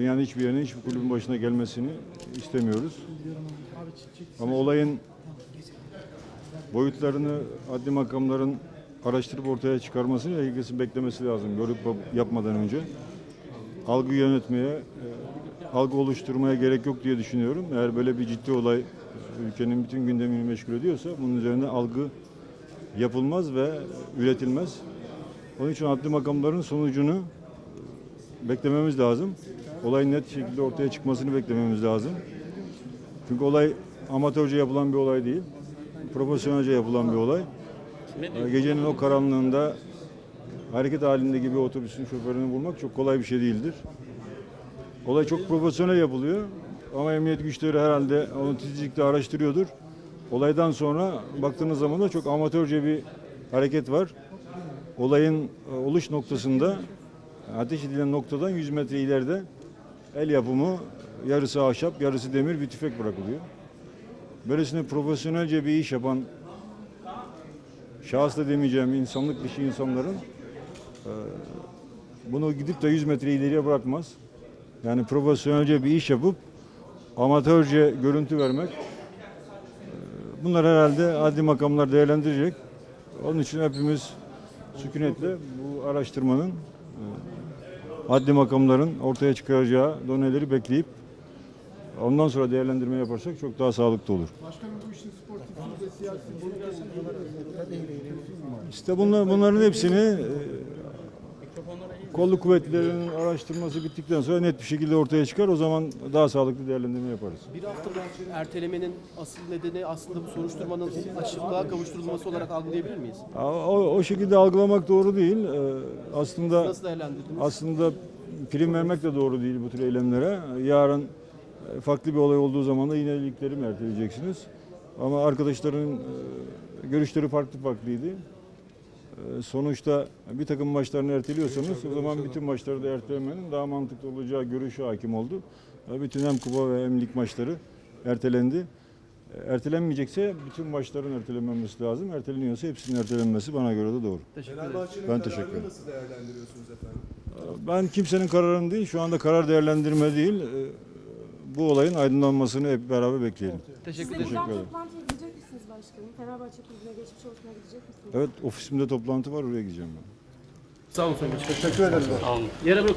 Dünyanın hiçbir yerine hiçbir kulübün başına gelmesini istemiyoruz. Ama olayın boyutlarını adli makamların araştırıp ortaya çıkarmasını ilgisi beklemesi lazım. Görüp yapmadan önce. Algı yönetmeye, e, algı oluşturmaya gerek yok diye düşünüyorum. Eğer böyle bir ciddi olay ülkenin bütün gündemini meşgul ediyorsa bunun üzerine algı yapılmaz ve üretilmez. Onun için adli makamların sonucunu beklememiz lazım. Olayın net şekilde ortaya çıkmasını beklememiz lazım. Çünkü olay amatörce yapılan bir olay değil. Profesyonelce yapılan bir olay. Ee, Gecenin o karanlığında hareket halindeki bir otobüsün şoförünü bulmak çok kolay bir şey değildir. Olay çok profesyonel yapılıyor. Ama emniyet güçleri herhalde onu titizlikle araştırıyordur. Olaydan sonra baktığınız zaman da çok amatörce bir hareket var. Olayın e, oluş noktasında ateş edilen noktadan 100 metre ileride el yapımı yarısı ahşap yarısı demir bir tüfek bırakılıyor. Böylesine profesyonelce bir iş yapan şahıs da demeyeceğim insanlık dışı insanların e, bunu gidip de 100 metre ileriye bırakmaz. Yani profesyonelce bir iş yapıp amatörce görüntü vermek e, bunlar herhalde adli makamlar değerlendirecek. Onun için hepimiz sükunetle bu araştırmanın e, adli makamların ortaya çıkaracağı doneleri bekleyip ondan sonra değerlendirme yaparsak çok daha sağlıklı olur. Başkanım bu işin sportif ve siyasi boyutu İşte bunlar, bunların hepsini e, kolluk kuvvetlerinin araştırması bittikten sonra net bir şekilde ortaya çıkar. O zaman daha sağlıklı değerlendirme yaparız. Bir haftalık ertelemenin asıl nedeni aslında bu soruşturmanın açıklığa kavuşturulması olarak algılayabilir miyiz? O, o- şekilde algılamak doğru değil. E, Aslında Nasıl değerlendirdiniz? aslında prim vermek de doğru değil bu tür eylemlere. Yarın e, farklı bir olay olduğu zaman da yine iyilikleri mi erteleyeceksiniz? Ama arkadaşların e, görüşleri farklı farklıydı. E, Sonuçta bir takım maçlarını erteliyorsanız o zaman bütün maçları da ertelemenin daha mantıklı olacağı görüşü hakim oldu. E, Bütün hem kupa ve hem lig maçları ertelendi. E, Ertelenmeyecekse bütün maçların ertelenmemesi lazım. Erteleniyorsa hepsinin ertelenmesi bana göre de doğru. Teşekkür ederim. Ben teşekkür ederim. nasıl değerlendiriyorsunuz efendim? Ben kimsenin kararını değil, şu anda karar değerlendirme değil, bu olayın aydınlanmasını hep beraber bekleyelim. Teşekkür ederim. tekrar ederim. Başkanım? Fenerbahçe kulübüne geçmiş olsuna gidecek misiniz? Evet, ofisimde toplantı var, oraya gideceğim ben. Sağ olun Sayın Başkanım. Teşekkür ederim. Yere bırakıyorum.